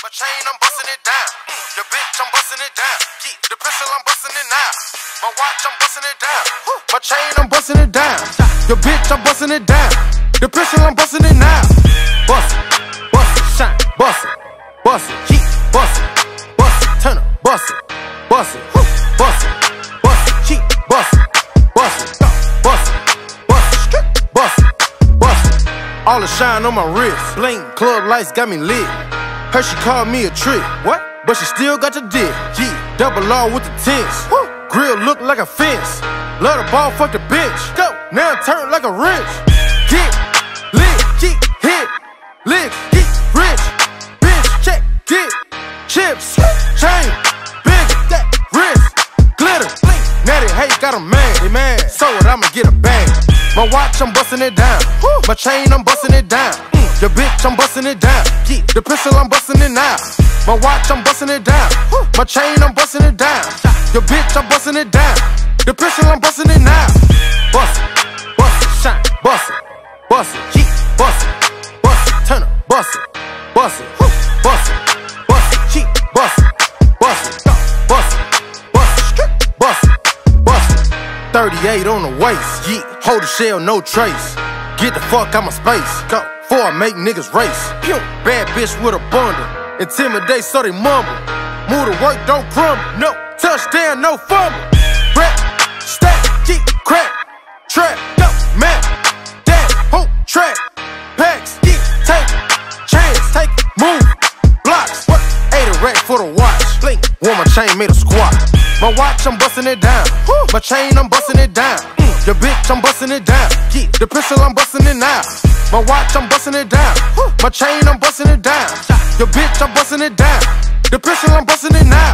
My chain, I'm busting it down. The bitch, I'm busting it down. The pistol, I'm busting it now. My watch, I'm busting it down. My chain, I'm busting it down. The bitch, I'm busting it down. The pistol, I'm busting it now. Bust it, bust it, shine, bust it, bust it, keep bust it, bust it, turn up, bust it, bust it, bust it, bust it, keep bust it, bust it, bust it, bust it, bust it, bust it. All the shine on my wrist, bling, club lights got me lit. Her she called me a trick, what? But she still got your dick, yeah. Double R with the tents, grill look like a fence. Love the ball, fuck the bitch. Go now, turn like a wrench. Get lit, get hit, lick, get rich, bitch. Check, get chips, chain, big, that wrist, glitter. Natty, hey, got a man, they mad. So what? I'ma get a bang. My watch, I'm busting it down. My chain, I'm busting it down. The bitch, I'm busting it down. The pistol, I'm busting it now. My watch, I'm busting it down. My chain, I'm busting it down. The bitch, I'm busting it down. The pistol, I'm busting it now. Bust it, bust it, shine, bust it, bust it, keep bust it, bust it, turn up, bust it, bust it, bust it, bust it, keep bust it, bust it, bust it, bust it, bust it, bust it. 38 on the waist, yeah. Hold the shell, no trace. Get the fuck out my space. Go. Before I make niggas race. Bad bitch with a bundle. Intimidate so they mumble. Move to work, don't crumble. No. Touchdown, no fumble. Rap, stack, keep crack, trap, go, map, dash, hoop, track, packs, get, take, chance, take, move, blocks. What? Ate a rack for the watch. Blink. My chain, made a squat. My watch, I'm busting it down. My chain, I'm busting it down. Mm. The bitch, I'm busting it down. The pistol, I'm busting it now. My watch, I'm busting it down. My chain, I'm busting it down. Your bitch, I'm busting it down. The pistol, I'm busting it now.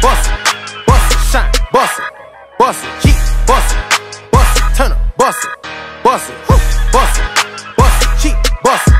Bust it, bust it, shine, bust it, bust it, keep bust it, bust it, turn up, bust it, bust it, bust it, bust it, keep bust it.